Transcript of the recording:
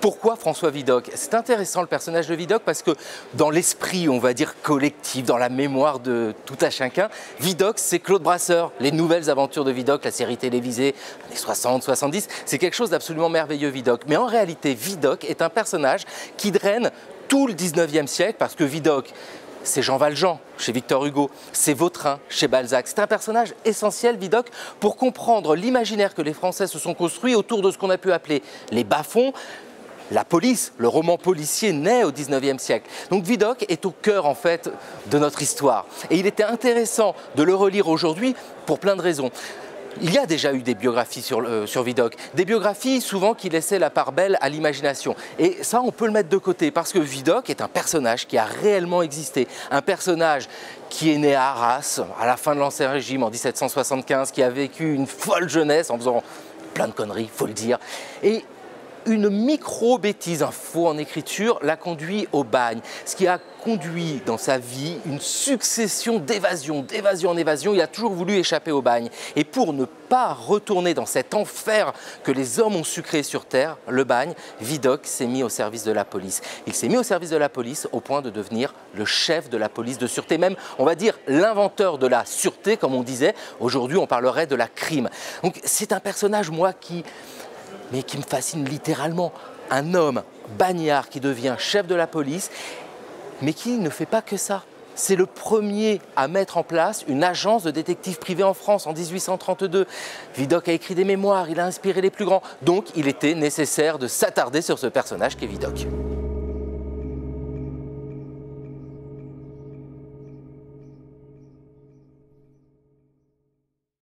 Pourquoi François Vidocq? C'est intéressant le personnage de Vidocq parce que dans l'esprit, on va dire collectif, dans la mémoire de tout à chacun, Vidocq c'est Claude Brasseur, les nouvelles aventures de Vidocq, la série télévisée, années 60, 70, c'est quelque chose d'absolument merveilleux Vidocq. Mais en réalité, Vidocq est un personnage qui draine tout le 19e siècle parce que Vidocq, c'est Jean Valjean chez Victor Hugo, c'est Vautrin chez Balzac. C'est un personnage essentiel, Vidocq, pour comprendre l'imaginaire que les Français se sont construits autour de ce qu'on a pu appeler les bas-fonds, la police, le roman policier naît au 19e siècle. Donc Vidocq est au cœur en fait de notre histoire. Et il était intéressant de le relire aujourd'hui pour plein de raisons. Il y a déjà eu des biographies sur, euh, sur Vidocq, des biographies souvent qui laissaient la part belle à l'imagination. Et ça, on peut le mettre de côté, parce que Vidocq est un personnage qui a réellement existé, un personnage qui est né à Arras à la fin de l'Ancien Régime en 1775, qui a vécu une folle jeunesse en faisant plein de conneries, faut le dire. Une micro-bêtise, un faux en écriture, l'a conduit au bagne. Ce qui a conduit dans sa vie une succession d'évasions, d'évasion en évasion. Il a toujours voulu échapper au bagne. Et pour ne pas retourner dans cet enfer que les hommes ont su créer sur Terre, le bagne, Vidocq s'est mis au service de la police. Il s'est mis au service de la police au point de devenir le chef de la police de sûreté, même, on va dire, l'inventeur de la sûreté, comme on disait. Aujourd'hui, on parlerait de la crime. Donc c'est un personnage, moi, qui mais qui me fascine littéralement. Un homme bagnard qui devient chef de la police, mais qui ne fait pas que ça. C'est le premier à mettre en place une agence de détectives privés en France en 1832. Vidocq a écrit des mémoires, il a inspiré les plus grands. Donc il était nécessaire de s'attarder sur ce personnage qu'est Vidocq.